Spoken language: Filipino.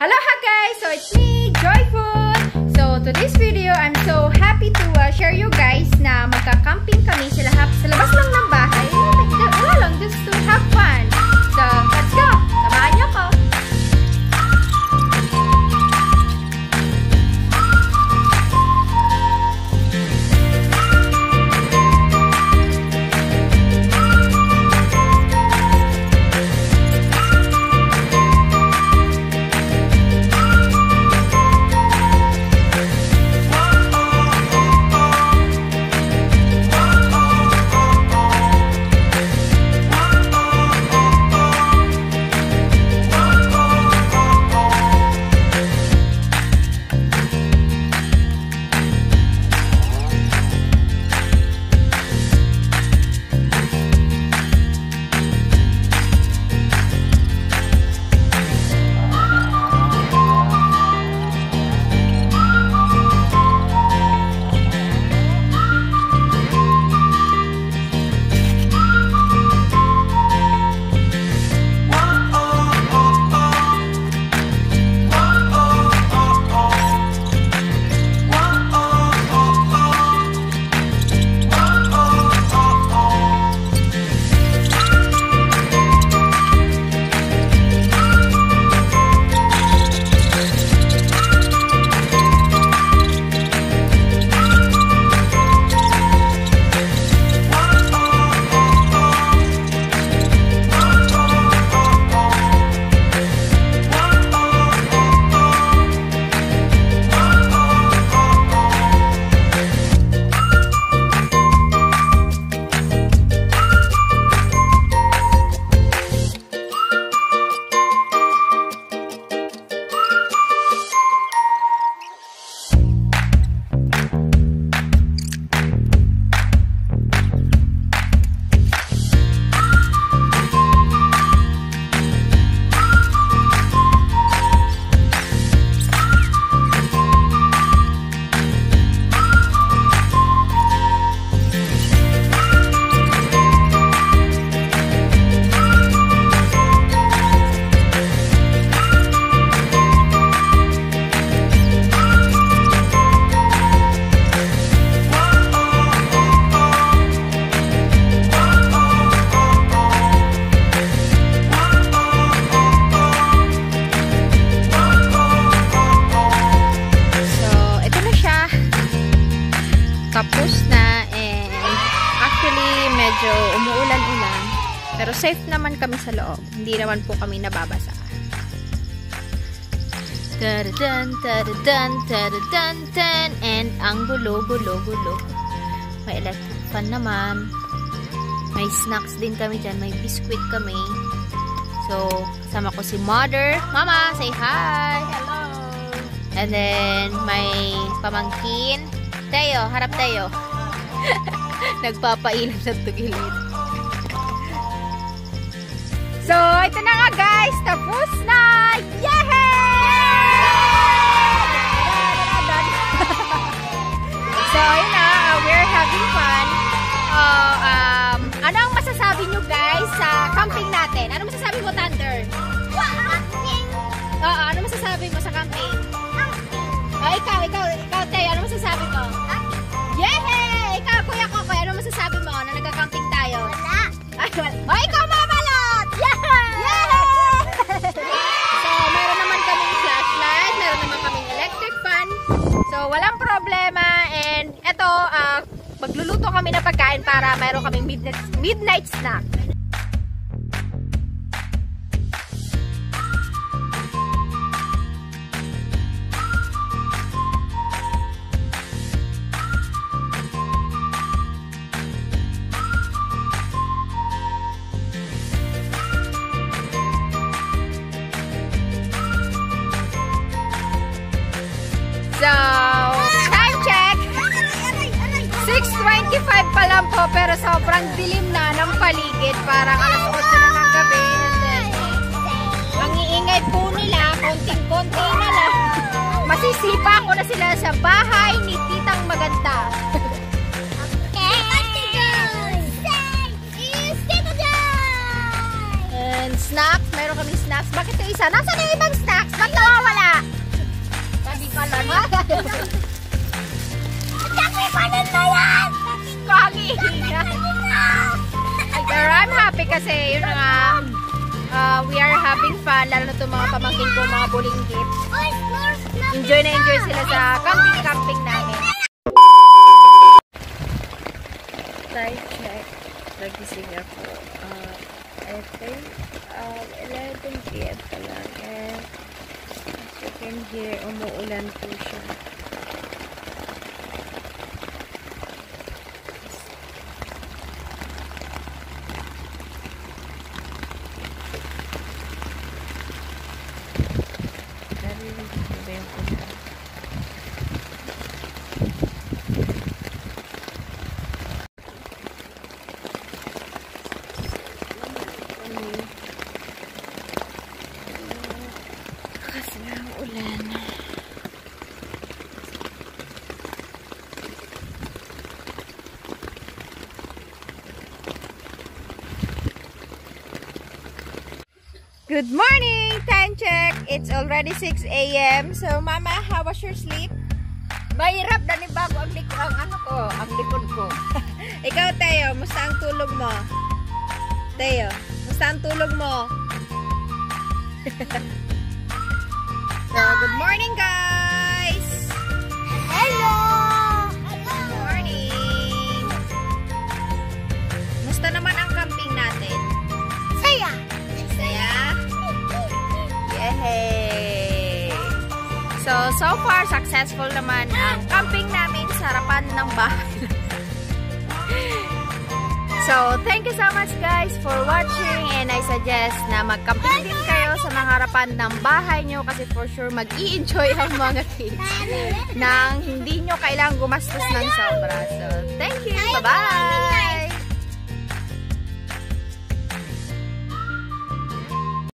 Hello guys! So it's me, Joyful! So today's video, I'm so happy to uh, share you guys na magka-camping kami sa, lahap, sa labas lang ng bahay. Wala lang, just to have fun. So, Pero safe naman kami sa loob. Hindi naman po kami nababasa. Tadadan, tadadan, tadadan, tan. And ang gulo, gulo, gulo. May electric fan naman. May snacks din kami dyan. May biscuit kami. So, kasama ko si Mother. Mama, say hi! Hello! And then, may pamangkin. Tayo, harap tayo. Nagpapailam sa tugilid. So, ito na nga guys. Tapos na! Yay! so, yun na. uh, we're having fun. Problema. And, eto, ah, magluluto kami ng pagkain para meron kaming midnight, midnight snack. 6.25 pa lang po, pero sobrang dilim na ng paligid. Parang alas 8 na ng gabi. Then, ang iingay po nila, konting-konti na lang. Masisipa ko na sila sa bahay ni Titang Maganda. And snacks, meron kami snacks. Bakit yung isa? Nasaan yung ibang kasi yun na nga, uh, we are having fun, lalo na itong mga pamangkin ko, mga bulinggit. Enjoy na enjoy sila sa camping-camping namin. Time check. Nagising ako. Uh, I think um, 11 p.m. pa lang. And as you can hear, umuulan po siya. Good morning! Time check! It's already 6 a.m. So, Mama, how was your sleep? Mahirap na ni bago ang, lik ang ano ko, ang likod ko. Ikaw, Teo, musta ang tulog mo? Teo, musta ang tulog mo? so, good morning, guys! So, so far, successful naman ang camping namin sa harapan ng bahay. so, thank you so much guys for watching and I suggest na mag-camping din kayo sa mga harapan ng bahay nyo kasi for sure mag-i-enjoy ang mga kids nang hindi nyo kailangang gumastos ng sobra. So, thank you! Bye-bye!